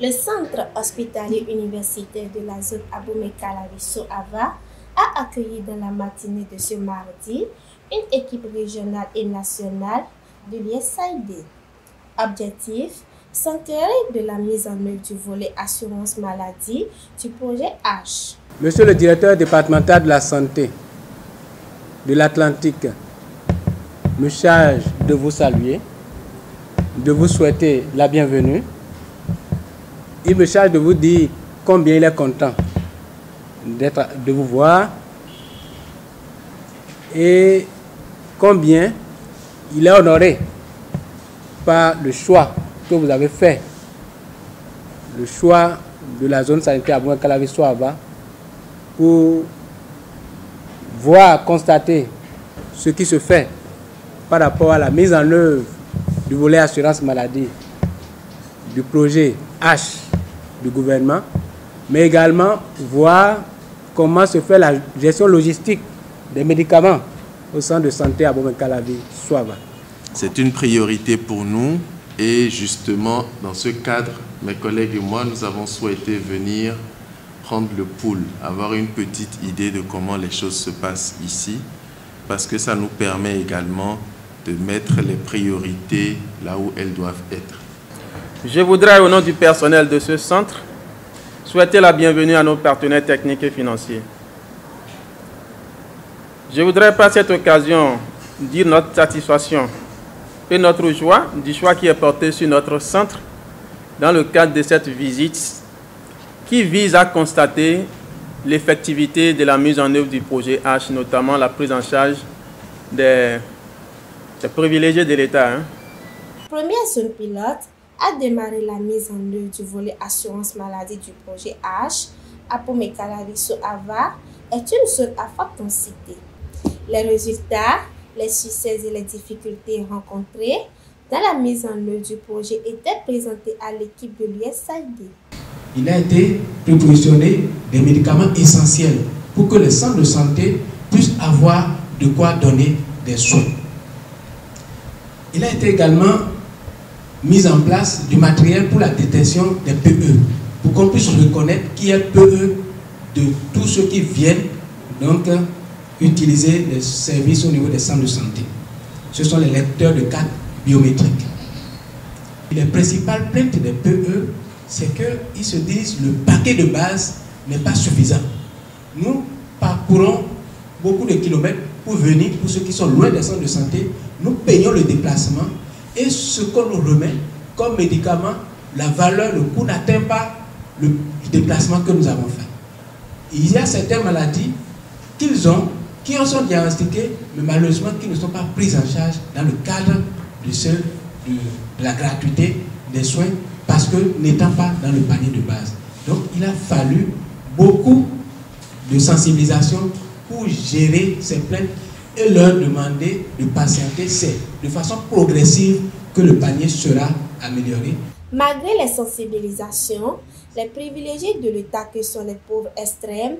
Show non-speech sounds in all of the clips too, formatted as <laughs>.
Le centre hospitalier universitaire de la zone Abomey-Calavi-Soava a accueilli dans la matinée de ce mardi une équipe régionale et nationale de l'ISID. Objectif s'enquérir de la mise en œuvre du volet assurance maladie du projet H. Monsieur le directeur départemental de la santé de l'Atlantique me charge de vous saluer, de vous souhaiter la bienvenue. Il me charge de vous dire combien il est content de vous voir et combien il est honoré par le choix que vous avez fait, le choix de la zone sanitaire à calavi soava pour voir, constater ce qui se fait par rapport à la mise en œuvre du volet assurance maladie du projet H du gouvernement, mais également voir comment se fait la gestion logistique des médicaments au centre de santé à Bomen-Calavi, Soava. C'est une priorité pour nous et justement, dans ce cadre, mes collègues et moi, nous avons souhaité venir prendre le pouls, avoir une petite idée de comment les choses se passent ici, parce que ça nous permet également de mettre les priorités là où elles doivent être. Je voudrais, au nom du personnel de ce centre, souhaiter la bienvenue à nos partenaires techniques et financiers. Je voudrais par cette occasion dire notre satisfaction et notre joie du choix qui est porté sur notre centre dans le cadre de cette visite qui vise à constater l'effectivité de la mise en œuvre du projet H, notamment la prise en charge des, privilégiés de l'État. Hein. Première zone pilote a démarré la mise en œuvre du volet assurance maladie du projet H à Pomekalaviso Ava est une zone à forte densité. Les résultats les succès et les difficultés rencontrées dans la mise en œuvre du projet étaient présentés à l'équipe de l'USAID. Il a été proportionné des médicaments essentiels pour que les centres de santé puissent avoir de quoi donner des soins. Il a été également mis en place du matériel pour la détection des PE, pour qu'on puisse reconnaître qui est PE de tous ceux qui viennent donc utiliser les services au niveau des centres de santé. Ce sont les lecteurs de cartes biométriques. les principales plaintes des PE, c'est qu'ils se disent le paquet de base n'est pas suffisant. Nous parcourons beaucoup de kilomètres pour venir, pour ceux qui sont loin des centres de santé, nous payons le déplacement et ce qu'on nous remet comme médicament, la valeur, le coût n'atteint pas le déplacement que nous avons fait. Il y a certaines maladies qu'ils ont qui en sont diagnostiqués, mais malheureusement qui ne sont pas prises en charge dans le cadre de, ce, de, la gratuité des soins parce que n'étant pas dans le panier de base. Donc il a fallu beaucoup de sensibilisation pour gérer ces plaintes et leur demander de patienter. C'est de façon progressive que le panier sera amélioré. Malgré les sensibilisations, les privilégiés de l'État que sont les pauvres extrêmes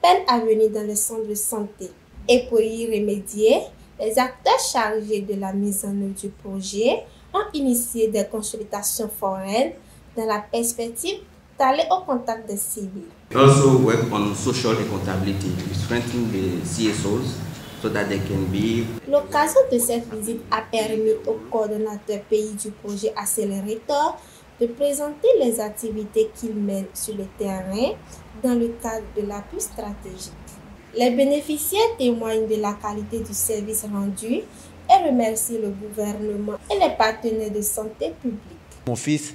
peinent à venir dans les centres de santé. Et pour y remédier, les acteurs chargés de la mise en œuvre du projet ont initié des consultations foraines dans la perspective d'aller au contact des cibles. also work on social accountability. We strengthen the CSOs so that they can be. L'occasion de cette visite a permis au coordonnateur pays du projet Accelerator de présenter les activités qu'il mène sur le terrain dans le cadre de l'appui stratégique. Les bénéficiaires témoignent de la qualité du service rendu et remercient le gouvernement et les partenaires de santé publique. Mon fils,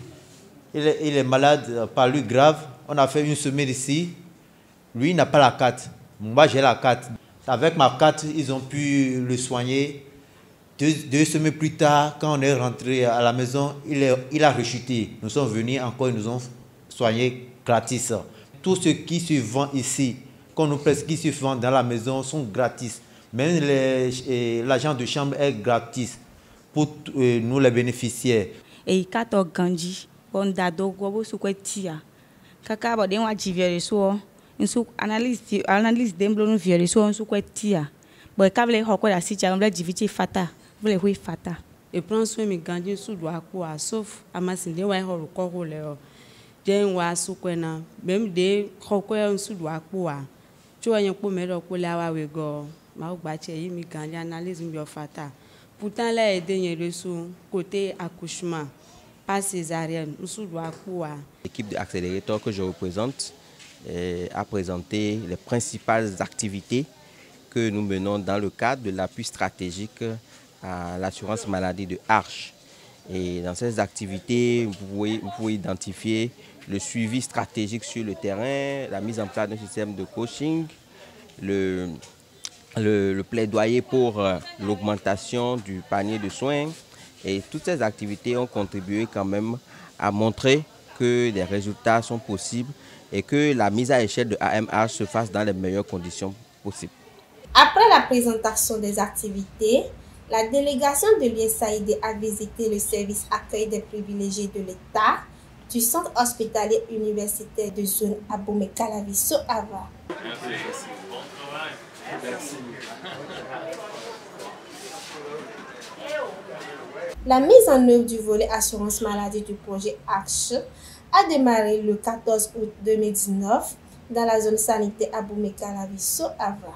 il est, malade, par lui grave. On a fait une semaine ici. Lui, n'a pas la carte. Moi, j'ai la carte. Avec ma carte, ils ont pu le soigner. Deux, semaines plus tard, quand on est rentré à la maison, il, a rechuté. Nous sommes venus encore, ils nous ont soigné gratis. Tout ce qui se vend ici, qu'on nous presse qui se font dans la maison sont gratis. Même l'agent de chambre est gratis pour euh, nous les bénéficiaires. Et quand on bondado gobo sukwe tia kaka bode wa jiviere so nsu analyse analyse demblo no viere so sukwe tia bo e kable ho ko si cha mble jiviti fata vle hui fata. E plan e so mi ganji su do aku a sauf amasi de wa e ho ko ho le o. Je wa sukwe na mem de ho ko su do aku a cho yan po me ro ko la wa we go. Ma o gba che yi mi ganji analyse mi yo fata. Pourtant là aider yen resu côté accouchement pas césarienne l'équipe de accélérateur que je représente euh, a présenté les principales activités que nous menons dans le cadre de l'appui stratégique à l'assurance maladie de Arche. Et dans ces activités, vous pouvez, identifier le suivi stratégique sur le terrain, la mise en place d'un système de coaching, le plaidoyer pour euh, l'augmentation du panier de soins. Et toutes ces activités ont contribué quand même à montrer que les résultats sont possibles et que la mise à échelle de AMH se fasse dans les meilleures conditions possibles. Après la présentation des activités, la délégation de l'USAID a visité le service accueil des privilégiés de l'État du centre hospitalier universitaire de zone Abomey Calaviso Ava. <laughs> La mise en œuvre du volet assurance maladie du projet ACHE a démarré le 14 août 2019 dans la zone sanitaire Ava.